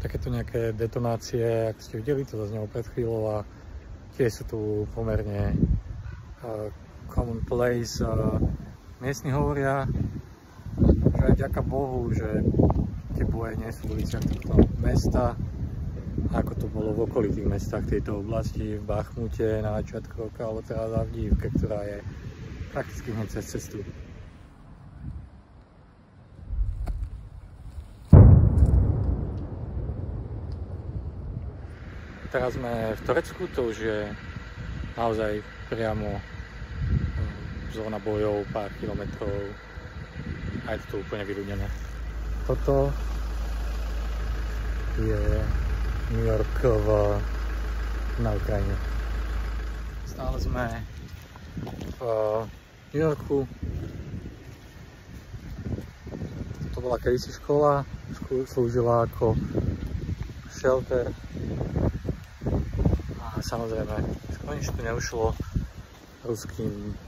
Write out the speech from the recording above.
takéto nejaké detonácie, ak ste videli, to zaznelo pred chvíľou a tie sú tu pomerne uh, commonplace. Uh, miestni hovoria, že ďaká Bohu, že tie boje nie sú v uliciach tohto mesta, ako to bolo v okolitých mestách tejto oblasti, v Bachmute na začiatku roka, alebo teraz v Avdívke, ktorá je prakticky hneď cez cestu. Teraz sme v Turecku, to už je naozaj priamo hm, zóna bojov, pár kilometrov a je to úplne vyľudnené. Toto je New York v, na Ukrajine. Stále sme v New Yorku. To bola kedysi škola, slúžila ako shelter samozrejme, konečne neušlo ruským